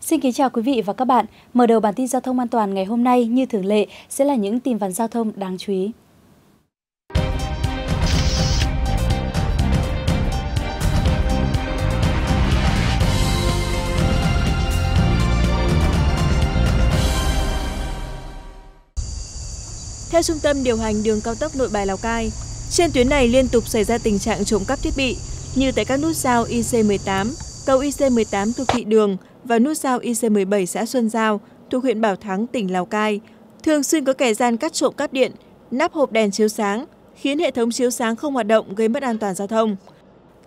Xin kính chào quý vị và các bạn. Mở đầu bản tin giao thông an toàn ngày hôm nay, như thường lệ, sẽ là những tin vắn giao thông đáng chú ý. Theo Trung tâm điều hành đường cao tốc Nội Bài Lào Cai, trên tuyến này liên tục xảy ra tình trạng trộm cắp thiết bị như tại các nút giao IC18, cầu IC18 thuộc thị đường và nút giao IC17 xã Xuân Giao thuộc huyện Bảo Thắng, tỉnh Lào Cai. Thường xuyên có kẻ gian cắt trộm cắp điện, nắp hộp đèn chiếu sáng, khiến hệ thống chiếu sáng không hoạt động gây mất an toàn giao thông.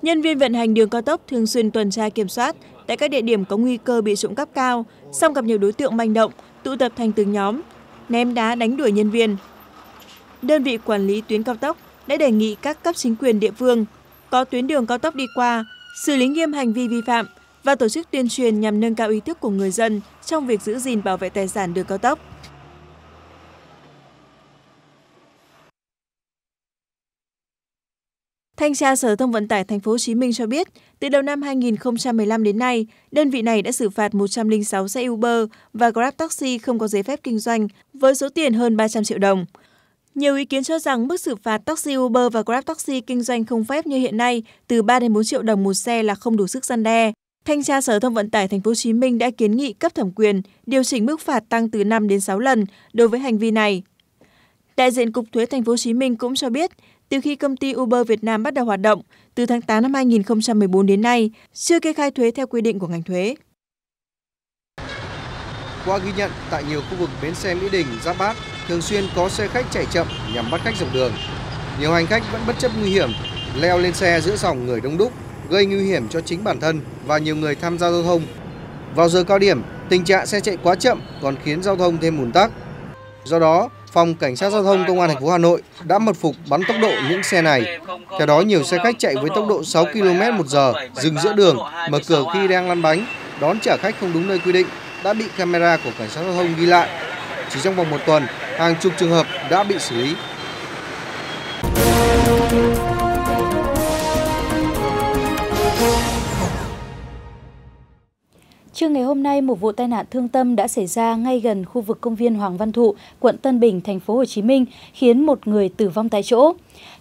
Nhân viên vận hành đường cao tốc thường xuyên tuần tra kiểm soát tại các địa điểm có nguy cơ bị trộm cắp cao, song gặp nhiều đối tượng manh động, tụ tập thành từng nhóm, ném đá đánh đuổi nhân viên. Đơn vị quản lý tuyến cao tốc đã đề nghị các cấp chính quyền địa phương có tuyến đường cao tốc đi qua xử lý nghiêm hành vi vi phạm và tổ chức tuyên truyền nhằm nâng cao ý thức của người dân trong việc giữ gìn bảo vệ tài sản đường cao tốc. Thanh tra Sở Thông vận tải Thành phố Hồ Chí Minh cho biết, từ đầu năm 2015 đến nay, đơn vị này đã xử phạt 106 xe Uber và Grab Taxi không có giấy phép kinh doanh với số tiền hơn 300 triệu đồng. Nhiều ý kiến cho rằng mức xử phạt taxi Uber và Grab Taxi kinh doanh không phép như hiện nay từ 3 đến 4 triệu đồng một xe là không đủ sức gian đe. Thanh tra Sở Thông vận tải Thành phố Hồ Chí Minh đã kiến nghị cấp thẩm quyền điều chỉnh mức phạt tăng từ 5 đến 6 lần đối với hành vi này. Đại diện Cục Thuế Thành phố Hồ Chí Minh cũng cho biết, từ khi công ty Uber Việt Nam bắt đầu hoạt động từ tháng 8 năm 2014 đến nay, chưa kê khai thuế theo quy định của ngành thuế. Qua ghi nhận tại nhiều khu vực bến xe Mỹ Đình, Giáp Bát thường xuyên có xe khách chạy chậm nhằm bắt khách dọc đường. Nhiều hành khách vẫn bất chấp nguy hiểm leo lên xe giữa dòng người đông đúc, gây nguy hiểm cho chính bản thân và nhiều người tham gia giao thông. Vào giờ cao điểm, tình trạng xe chạy quá chậm còn khiến giao thông thêm ùn tắc. Do đó, Phòng Cảnh sát Giao thông Công an thành phố Hà Nội đã mật phục bắn tốc độ những xe này. Theo đó, nhiều xe khách chạy với tốc độ 6 km một giờ dừng giữa đường, mở cửa khi đang lăn bánh, đón trả khách không đúng nơi quy định đã bị camera của cảnh sát giao thông ghi lại. Chỉ trong vòng một tuần, hàng chục trường hợp đã bị xử lý. Trưa ngày hôm nay, một vụ tai nạn thương tâm đã xảy ra ngay gần khu vực công viên Hoàng Văn Thụ, quận Tân Bình, thành phố Hồ Chí Minh, khiến một người tử vong tại chỗ.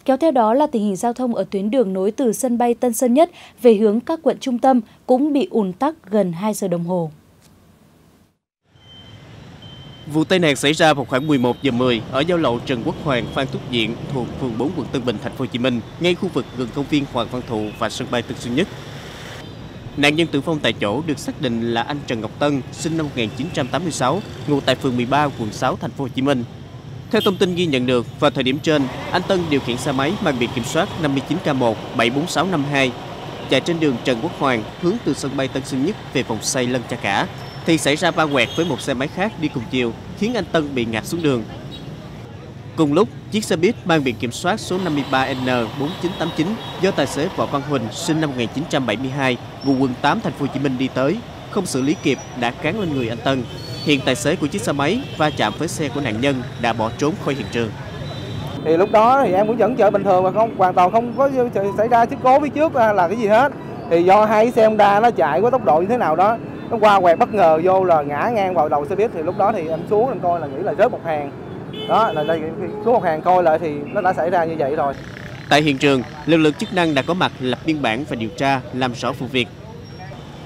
Kéo theo đó là tình hình giao thông ở tuyến đường nối từ sân bay Tân Sơn Nhất về hướng các quận trung tâm cũng bị ùn tắc gần 2 giờ đồng hồ. Vụ tai nạn xảy ra vào khoảng 11 giờ 10 ở giao lộ Trần Quốc Hoàng, Phan Thúc Diện thuộc phường 4 quận Tân Bình, thành phố Hồ Chí Minh, ngay khu vực gần công viên Hoàng Văn Thụ và sân bay Tân Sơn Nhất. Nạn nhân tử vong tại chỗ được xác định là anh Trần Ngọc Tân, sinh năm 1986, ngụ tại phường 13, quận 6, thành phố Hồ Chí Minh. Theo thông tin ghi nhận được, vào thời điểm trên, anh Tân điều khiển xe máy mang biển kiểm soát 59K1 74652 chạy trên đường Trần Quốc Hoàng hướng từ sân bay Tân Sơn Nhất về vòng xoay Lân Cha Cả thì xảy ra va quẹt với một xe máy khác đi cùng chiều, khiến anh Tân bị ngã xuống đường. Cùng lúc, chiếc xe buýt mang biển kiểm soát số 53N4989 do tài xế Võ Văn Huỳnh sinh năm 1972, ngụ quận 8 thành phố Hồ Chí Minh đi tới, không xử lý kịp đã cán lên người anh Tân. Hiện tài xế của chiếc xe máy va chạm với xe của nạn nhân đã bỏ trốn khỏi hiện trường. Thì lúc đó thì em cũng vẫn chở bình thường và không hoàn toàn không có xảy ra sự cố phía trước là cái gì hết. Thì do hai xe Honda nó chạy với tốc độ như thế nào đó nó qua quẹt bất ngờ vô là ngã ngang vào đầu xe buýt thì lúc đó thì em xuống em coi là nghĩ là rớt một hàng. Đó là đây xuống một hàng coi lại thì nó đã xảy ra như vậy rồi. Tại hiện trường lực lượng chức năng đã có mặt lập biên bản và điều tra làm rõ vụ việc.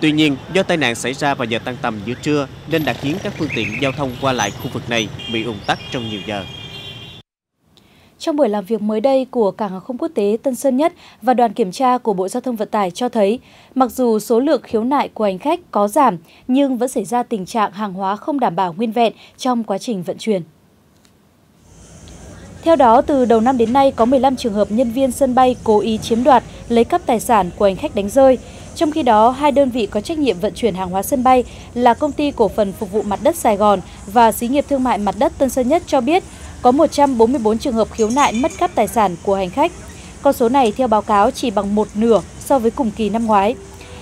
Tuy nhiên, do tai nạn xảy ra vào giờ tan tầm giữa trưa nên đã khiến các phương tiện giao thông qua lại khu vực này bị ùn tắc trong nhiều giờ. Trong buổi làm việc mới đây của Cảng hàng không quốc tế Tân Sơn Nhất và đoàn kiểm tra của Bộ Giao thông Vận tải cho thấy, mặc dù số lượng khiếu nại của hành khách có giảm, nhưng vẫn xảy ra tình trạng hàng hóa không đảm bảo nguyên vẹn trong quá trình vận chuyển. Theo đó, từ đầu năm đến nay có 15 trường hợp nhân viên sân bay cố ý chiếm đoạt, lấy cắp tài sản của hành khách đánh rơi. Trong khi đó, hai đơn vị có trách nhiệm vận chuyển hàng hóa sân bay là Công ty Cổ phần Phục vụ Mặt đất Sài Gòn và Xí nghiệp Thương mại Mặt đất Tân Sơn Nhất cho biết có 144 trường hợp khiếu nại mất cắp tài sản của hành khách. Con số này theo báo cáo chỉ bằng một nửa so với cùng kỳ năm ngoái.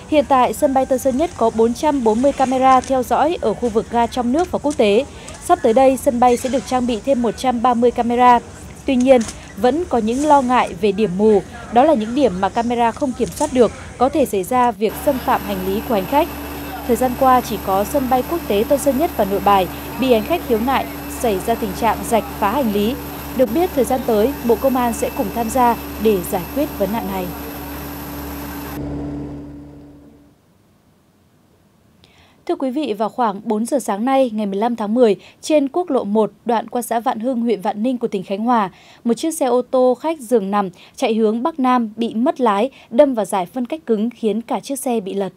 Hiện tại, sân bay Tân Sơn Nhất có 440 camera theo dõi ở khu vực ga trong nước và quốc tế. Sắp tới đây, sân bay sẽ được trang bị thêm 130 camera. Tuy nhiên, vẫn có những lo ngại về điểm mù, đó là những điểm mà camera không kiểm soát được, có thể xảy ra việc xâm phạm hành lý của hành khách. Thời gian qua, chỉ có sân bay quốc tế Tân Sơn Nhất và Nội Bài bị hành khách khiếu nại xảy ra tình trạng rạch phá hành lý. Được biết, thời gian tới, Bộ Công an sẽ cùng tham gia để giải quyết vấn nạn này. Thưa quý vị, vào khoảng 4 giờ sáng nay, ngày 15 tháng 10, trên quốc lộ 1, đoạn qua xã Vạn Hưng, huyện Vạn Ninh của tỉnh Khánh Hòa, một chiếc xe ô tô khách giường nằm chạy hướng Bắc Nam bị mất lái, đâm vào giải phân cách cứng khiến cả chiếc xe bị lật.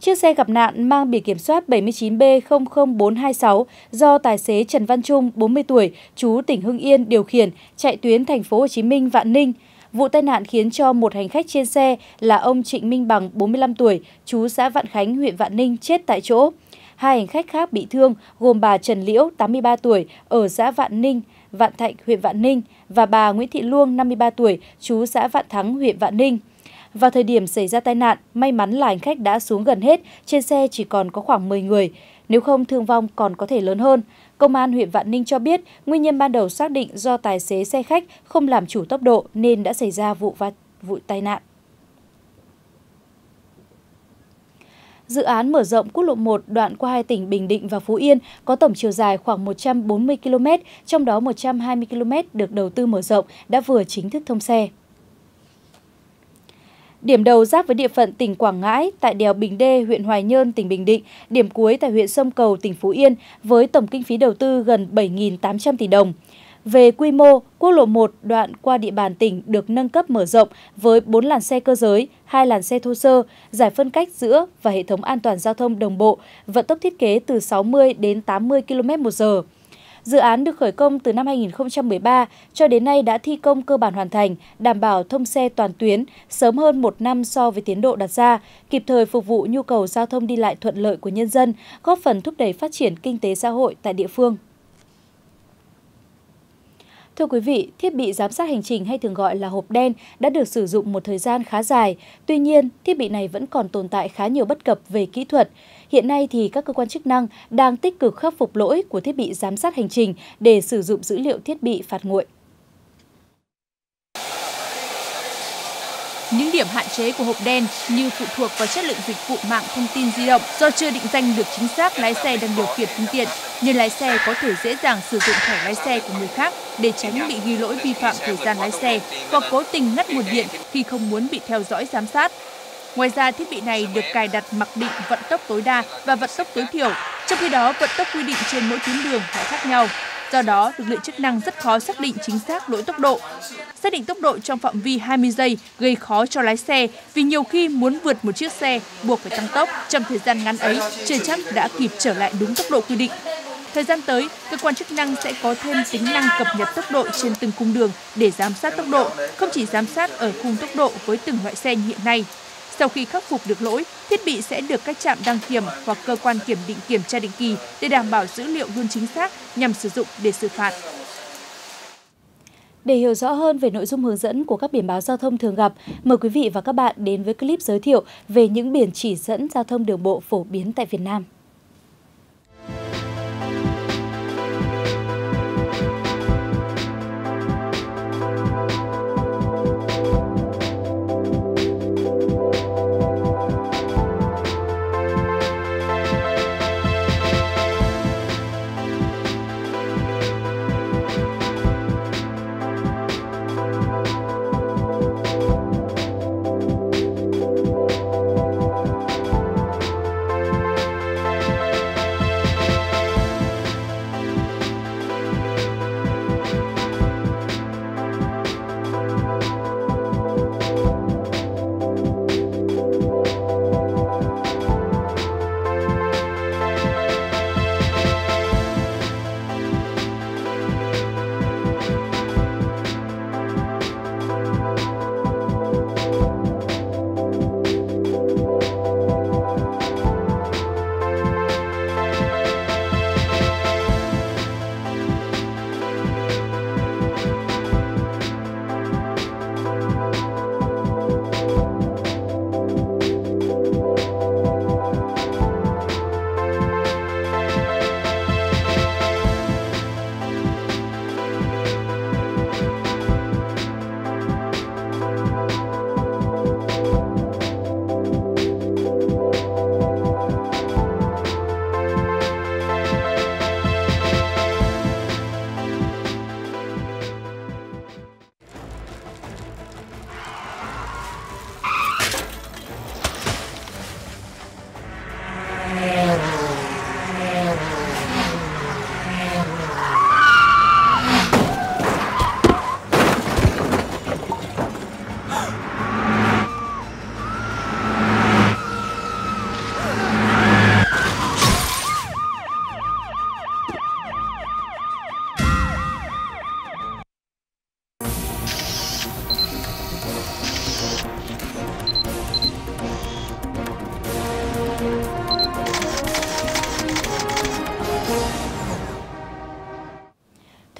Chiếc xe gặp nạn mang biển kiểm soát 79B00426 do tài xế Trần Văn Trung, 40 tuổi, chú tỉnh Hưng Yên điều khiển, chạy tuyến thành phố Hồ Chí Minh Vạn Ninh. Vụ tai nạn khiến cho một hành khách trên xe là ông Trịnh Minh Bằng, 45 tuổi, chú xã Vạn Khánh, huyện Vạn Ninh chết tại chỗ. Hai hành khách khác bị thương gồm bà Trần Liễu, 83 tuổi, ở xã Vạn Ninh, Vạn Thạnh, huyện Vạn Ninh và bà Nguyễn Thị Luông, 53 tuổi, chú xã Vạn Thắng, huyện Vạn Ninh. Vào thời điểm xảy ra tai nạn, may mắn là hành khách đã xuống gần hết, trên xe chỉ còn có khoảng 10 người. Nếu không, thương vong còn có thể lớn hơn. Công an huyện Vạn Ninh cho biết, nguyên nhân ban đầu xác định do tài xế xe khách không làm chủ tốc độ nên đã xảy ra vụ va vụ tai nạn. Dự án mở rộng quốc lộ 1 đoạn qua hai tỉnh Bình Định và Phú Yên có tổng chiều dài khoảng 140 km, trong đó 120 km được đầu tư mở rộng đã vừa chính thức thông xe. Điểm đầu giáp với địa phận tỉnh Quảng Ngãi tại đèo Bình Đê, huyện Hoài Nhơn, tỉnh Bình Định, điểm cuối tại huyện Sông Cầu, tỉnh Phú Yên với tổng kinh phí đầu tư gần 7.800 tỷ đồng. Về quy mô, quốc lộ 1 đoạn qua địa bàn tỉnh được nâng cấp mở rộng với 4 làn xe cơ giới, 2 làn xe thô sơ, giải phân cách giữa và hệ thống an toàn giao thông đồng bộ, vận tốc thiết kế từ 60 đến 80 km một giờ. Dự án được khởi công từ năm 2013 cho đến nay đã thi công cơ bản hoàn thành, đảm bảo thông xe toàn tuyến sớm hơn một năm so với tiến độ đặt ra, kịp thời phục vụ nhu cầu giao thông đi lại thuận lợi của nhân dân, góp phần thúc đẩy phát triển kinh tế xã hội tại địa phương. Thưa quý vị, thiết bị giám sát hành trình hay thường gọi là hộp đen đã được sử dụng một thời gian khá dài. Tuy nhiên, thiết bị này vẫn còn tồn tại khá nhiều bất cập về kỹ thuật. Hiện nay thì các cơ quan chức năng đang tích cực khắc phục lỗi của thiết bị giám sát hành trình để sử dụng dữ liệu thiết bị phạt nguội. Những điểm hạn chế của hộp đen như phụ thuộc vào chất lượng dịch vụ mạng thông tin di động do chưa định danh được chính xác lái xe đang điều khiển phương tiện, nên lái xe có thể dễ dàng sử dụng thẻ lái xe của người khác để tránh bị ghi lỗi vi phạm thời gian lái xe hoặc cố tình ngắt nguồn điện khi không muốn bị theo dõi giám sát. Ngoài ra, thiết bị này được cài đặt mặc định vận tốc tối đa và vận tốc tối thiểu, trong khi đó vận tốc quy định trên mỗi tuyến đường lại khác nhau. Do đó, lực lượng chức năng rất khó xác định chính xác lỗi tốc độ. Xác định tốc độ trong phạm vi 20 giây gây khó cho lái xe vì nhiều khi muốn vượt một chiếc xe buộc phải tăng tốc trong thời gian ngắn ấy chưa chắc đã kịp trở lại đúng tốc độ quy định. Thời gian tới, cơ quan chức năng sẽ có thêm tính năng cập nhật tốc độ trên từng cung đường để giám sát tốc độ, không chỉ giám sát ở khung tốc độ với từng loại xe như hiện nay. Sau khi khắc phục được lỗi, thiết bị sẽ được các trạm đăng kiểm hoặc cơ quan kiểm định kiểm tra định kỳ để đảm bảo dữ liệu luôn chính xác nhằm sử dụng để xử phạt. Để hiểu rõ hơn về nội dung hướng dẫn của các biển báo giao thông thường gặp, mời quý vị và các bạn đến với clip giới thiệu về những biển chỉ dẫn giao thông đường bộ phổ biến tại Việt Nam.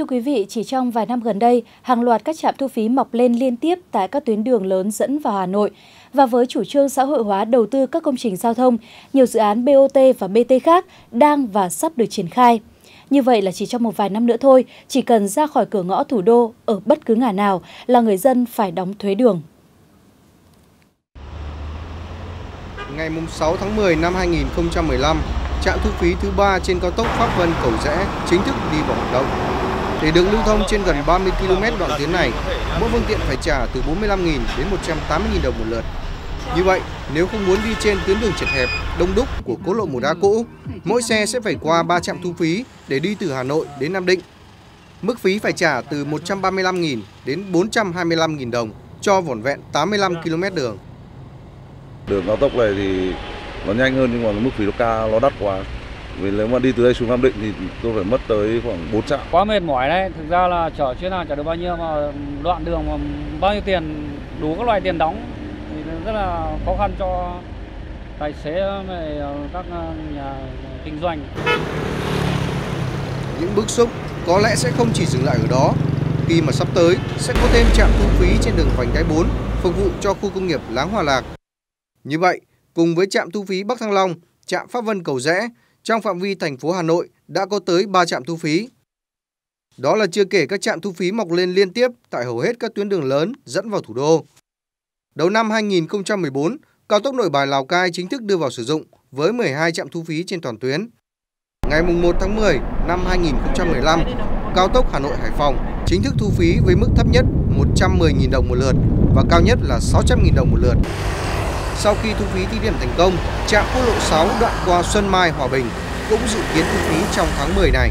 Quý vị, chỉ trong vài năm gần đây, hàng loạt các trạm thu phí mọc lên liên tiếp tại các tuyến đường lớn dẫn vào Hà Nội. Và với chủ trương xã hội hóa đầu tư các công trình giao thông, nhiều dự án BOT và BT khác đang và sắp được triển khai. Như vậy là chỉ trong một vài năm nữa thôi, chỉ cần ra khỏi cửa ngõ thủ đô ở bất cứ ngả nào là người dân phải đóng thuế đường. Ngày 6 tháng 10 năm 2015, trạm thu phí thứ ba trên cao tốc Pháp Vân Cầu Rẽ chính thức đi vào hoạt động. Để được lưu thông trên gần 30 km đoạn tuyến này, mỗi phương tiện phải trả từ 45.000 đến 180.000 đồng một lượt. Như vậy, nếu không muốn đi trên tuyến đường chật hẹp, đông đúc của quốc lộ 1A cũ, mỗi xe sẽ phải qua 3 trạm thu phí để đi từ Hà Nội đến Nam Định. Mức phí phải trả từ 135.000 đến 425.000 đồng cho vỏn vẹn 85 km đường. Đường cao tốc này thì nó nhanh hơn nhưng mà mức phí nó cao, nó đắt quá. Vì nếu mà đi từ đây xuống Nam Định thì tôi phải mất tới khoảng 4 trạm. Quá mệt mỏi đấy, thực ra là chở chuyến hàng chở được bao nhiêu mà đoạn đường mà bao nhiêu tiền đủ các loại tiền đóng thì rất là khó khăn cho tài xế và các nhà kinh doanh. Những bức xúc có lẽ sẽ không chỉ dừng lại ở đó, khi mà sắp tới sẽ có thêm trạm thu phí trên đường vành đai 4 phục vụ cho khu công nghiệp Láng Hòa Lạc. Như vậy, cùng với trạm thu phí Bắc Thăng Long, trạm Pháp Vân Cầu Rẽ, trong phạm vi thành phố Hà Nội đã có tới 3 trạm thu phí. Đó là chưa kể các trạm thu phí mọc lên liên tiếp tại hầu hết các tuyến đường lớn dẫn vào thủ đô. Đầu năm 2014, cao tốc Nội Bài Lào Cai chính thức đưa vào sử dụng với 12 trạm thu phí trên toàn tuyến. Ngày 1 tháng 10 năm 2015, cao tốc Hà Nội Hải Phòng chính thức thu phí với mức thấp nhất 110.000 đồng một lượt và cao nhất là 600.000 đồng một lượt. Sau khi thu phí thí điểm thành công, trạm quốc lộ 6 đoạn qua Xuân Mai Hòa Bình cũng dự kiến thu phí trong tháng 10 này.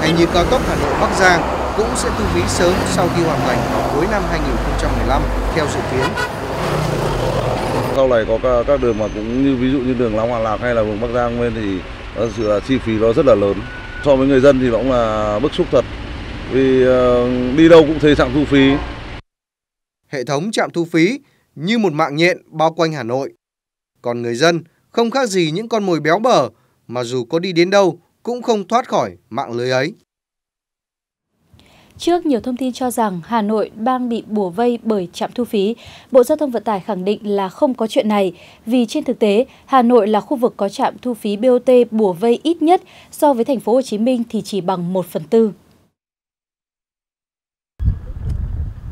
Hay như cao tốc Hà Nội Bắc Giang cũng sẽ thu phí sớm sau khi hoàn thành vào cuối năm 2015 theo dự kiến. Sau này có các, đường mà cũng như ví dụ như đường Long Hòa Lạc hay là đường Bắc Giang lên thì sự chi phí nó rất là lớn. So với người dân thì nó cũng là bức xúc thật. Vì uh, đi đâu cũng thấy trạm thu phí. Hệ thống trạm thu phí như một mạng nhện bao quanh Hà Nội. Còn người dân không khác gì những con mồi béo bở mà dù có đi đến đâu cũng không thoát khỏi mạng lưới ấy. Trước nhiều thông tin cho rằng Hà Nội đang bị bùa vây bởi trạm thu phí, Bộ Giao thông Vận tải khẳng định là không có chuyện này, vì trên thực tế, Hà Nội là khu vực có trạm thu phí BOT bùa vây ít nhất so với thành phố Hồ Chí Minh thì chỉ bằng 1 phần tư.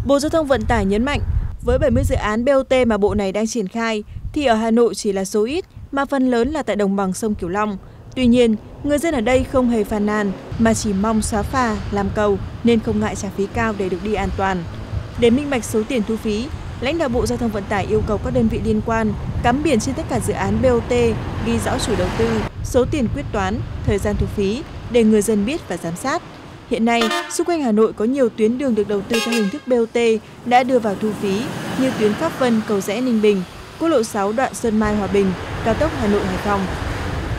Bộ Giao thông Vận tải nhấn mạnh, với 70 dự án BOT mà bộ này đang triển khai, thì ở Hà Nội chỉ là số ít, mà phần lớn là tại đồng bằng sông Cửu Long. Tuy nhiên, người dân ở đây không hề phàn nàn mà chỉ mong xóa phà, làm cầu nên không ngại trả phí cao để được đi an toàn. Để minh bạch số tiền thu phí, lãnh đạo Bộ Giao thông Vận tải yêu cầu các đơn vị liên quan cắm biển trên tất cả dự án BOT, ghi rõ chủ đầu tư, số tiền quyết toán, thời gian thu phí để người dân biết và giám sát. Hiện nay, xung quanh Hà Nội có nhiều tuyến đường được đầu tư theo hình thức BOT đã đưa vào thu phí như tuyến Pháp Vân, Cầu Rẽ, Ninh Bình, quốc lộ 6 đoạn Sơn Mai, Hòa Bình, cao tốc Hà Nội, Hải Phòng.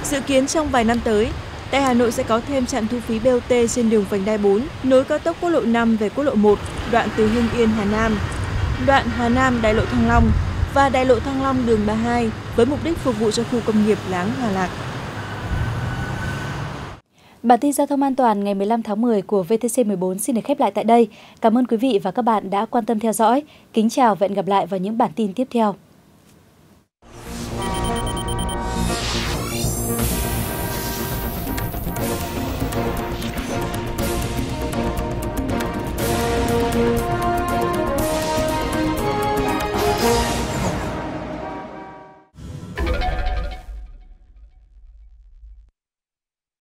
Dự kiến trong vài năm tới, tại Hà Nội sẽ có thêm trạm thu phí BOT trên đường vành đai 4 nối cao tốc quốc lộ 5 về quốc lộ 1, đoạn từ Hưng Yên, Hà Nam, đoạn Hà Nam đại lộ Thăng Long và đại lộ Thăng Long đường 32 với mục đích phục vụ cho khu công nghiệp Láng Hòa Lạc. Bản tin giao thông an toàn ngày 15 tháng 10 của VTC14 xin được khép lại tại đây. Cảm ơn quý vị và các bạn đã quan tâm theo dõi. Kính chào và hẹn gặp lại vào những bản tin tiếp theo.